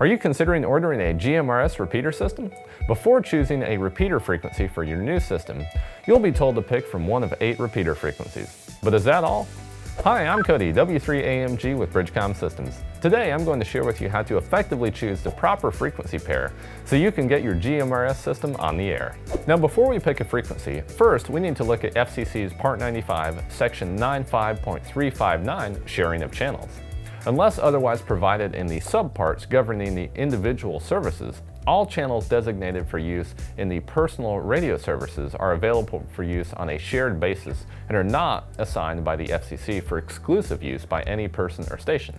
Are you considering ordering a GMRS repeater system? Before choosing a repeater frequency for your new system, you'll be told to pick from one of eight repeater frequencies. But is that all? Hi, I'm Cody, W3AMG with BridgeCom Systems. Today I'm going to share with you how to effectively choose the proper frequency pair so you can get your GMRS system on the air. Now before we pick a frequency, first we need to look at FCC's Part 95, Section 95.359, sharing of channels. Unless otherwise provided in the subparts governing the individual services, all channels designated for use in the personal radio services are available for use on a shared basis and are not assigned by the FCC for exclusive use by any person or station.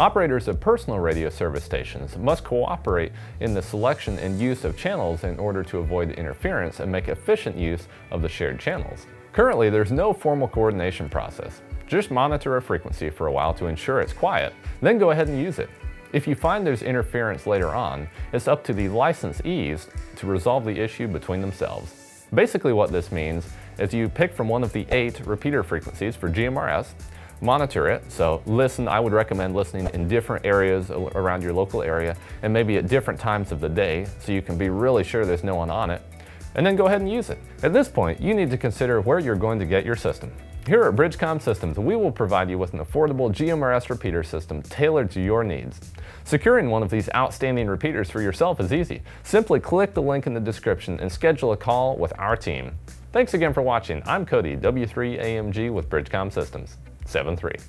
Operators of personal radio service stations must cooperate in the selection and use of channels in order to avoid interference and make efficient use of the shared channels. Currently, there's no formal coordination process. Just monitor a frequency for a while to ensure it's quiet, then go ahead and use it. If you find there's interference later on, it's up to the licensees to resolve the issue between themselves. Basically what this means is you pick from one of the eight repeater frequencies for GMRS, monitor it, so listen, I would recommend listening in different areas around your local area and maybe at different times of the day so you can be really sure there's no one on it, and then go ahead and use it. At this point, you need to consider where you're going to get your system. Here at BridgeCom Systems, we will provide you with an affordable GMRS repeater system tailored to your needs. Securing one of these outstanding repeaters for yourself is easy. Simply click the link in the description and schedule a call with our team. Thanks again for watching. I'm Cody, W3AMG with BridgeCom Systems. 7-3.